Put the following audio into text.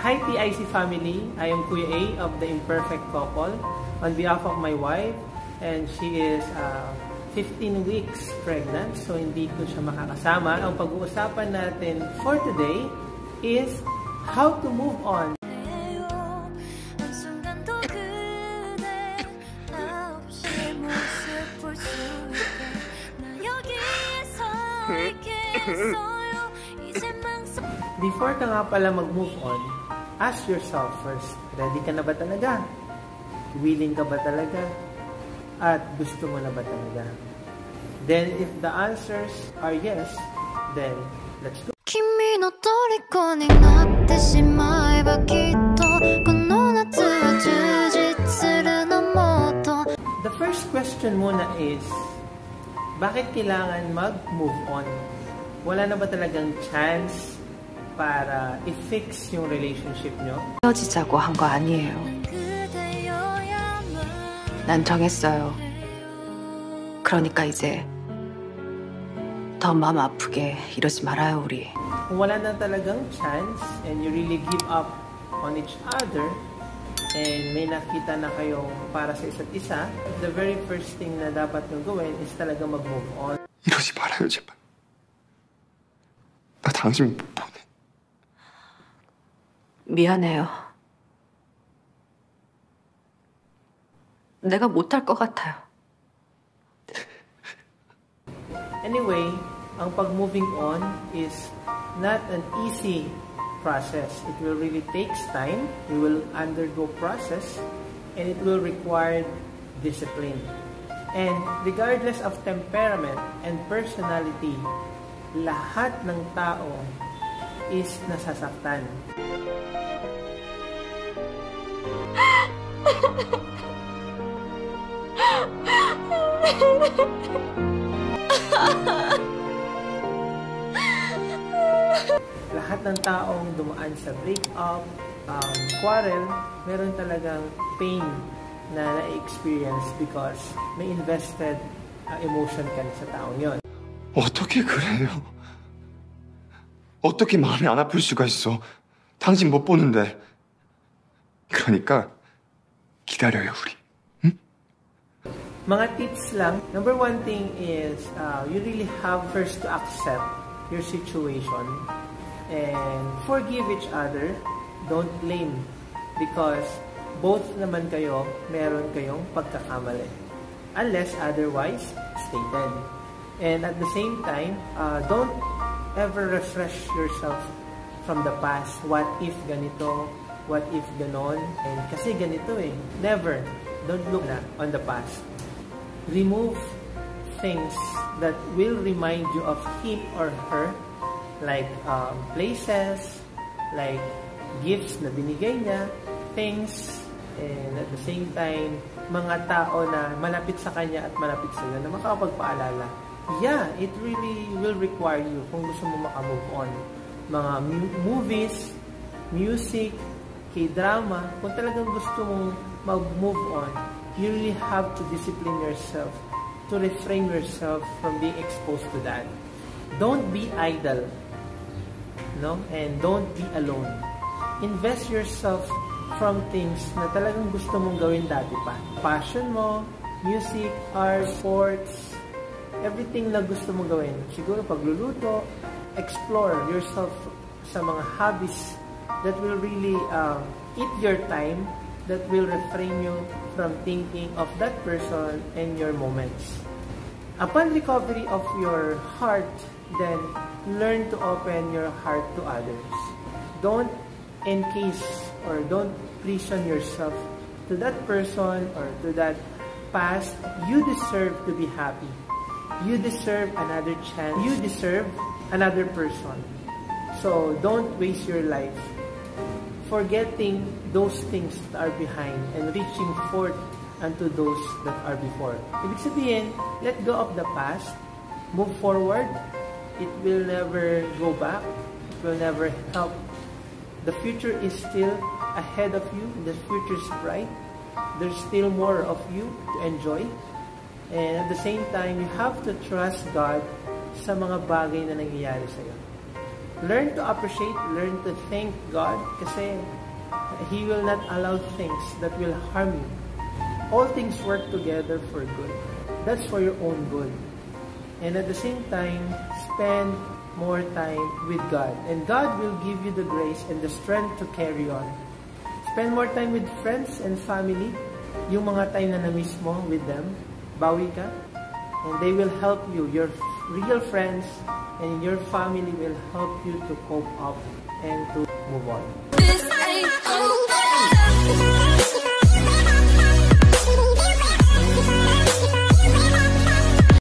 Hi TIC family, I am Kuya A of the Imperfect Couple on behalf of my wife and she is uh, 15 weeks pregnant so hindi ko siya makakasama. Ang pag-uusapan natin for today is how to move on. Before ka nga pala mag-move on, ask yourself first, ready ka na ba talaga? Willing ka ba talaga? At gusto mo na ba talaga? Then if the answers are yes, then let's go. 君の虜になってしまえばきっとこの夏は充実するのもっと The first question muna is, bakit kailangan mag-move on? Wala na ba talagang chance para i-fix yung relationship nyo? 헤어지자고 한 거 아니에요. 난 정했어요. 그러니까 이제 더 마음 아프게 이러지 말아요, 우리. Kung wala na talagang chance and you really give up on each other and may nakita na kayo para sa isa't isa, the very first thing na dapat nyo gawin is talaga mag-move on. 이러지 말아요 제발 나 당신 못 보내 미안해요. 내가 못할 것 같아요. Anyway, ang pag-moving on is not an easy process. It will really takes time. You will undergo process and it will require discipline. And regardless of temperament and personality, lahat ng tao is nasasaktan. lahat ng taong dumaan sa breakup, um, quarrel, meron talagang pain na na-experience because may invested uh, emotion ka sa taong yon. 어떻게 그래요 어떻게 마음이 안 아플 수가 있어 당신 못 보는데 그러니까 기다려요 우리 Mga tips lang. Number one thing is uh, you really have first to accept your situation and forgive each other. Don't blame because both naman kayo meron kayong pagkakamali. Unless otherwise stated. And at the same time, uh, don't ever refresh yourself from the past. What if ganito? What if ganon? And kasi ganito eh. Never. Don't look na on the past. Remove things that will remind you of him or her like um, places, like gifts na binigay niya, things, and at the same time, mga tao na malapit sa kanya at malapit sa iyo na makakapagpaalala. Yeah, it really will require you kung gusto mo makamove on. Mga movies, music, k-drama, kung talagang gusto mong mag-move on, you really have to discipline yourself to refrain yourself from being exposed to that. Don't be idle no? And don't be alone. Invest yourself from things na talagang gusto mong gawin dati pa. Passion mo, music, art, sports, everything na gusto mong gawin. Siguro pagluluto, explore yourself sa mga hobbies that will really uh, eat your time, that will refrain you from thinking of that person and your moments. Upon recovery of your heart, then learn to open your heart to others. Don't encase or don't prison yourself to that person or to that past. You deserve to be happy. You deserve another chance. You deserve another person. So don't waste your life forgetting those things that are behind and reaching forth unto those that are before. Ibig sabihin, let go of the past, move forward, it will never go back, it will never help. The future is still ahead of you, the future is bright, there's still more of you to enjoy. And at the same time, you have to trust God sa mga bagay na nangyayari sa iyo. learn to appreciate, learn to thank God kasi He will not allow things that will harm you. All things work together for good. That's for your own good. And at the same time, spend more time with God. And God will give you the grace and the strength to carry on. Spend more time with friends and family. Yung mga time na na-miss mo with them, bawi ka. And they will help you. Your real friends and your family will help you to cope up and to move on.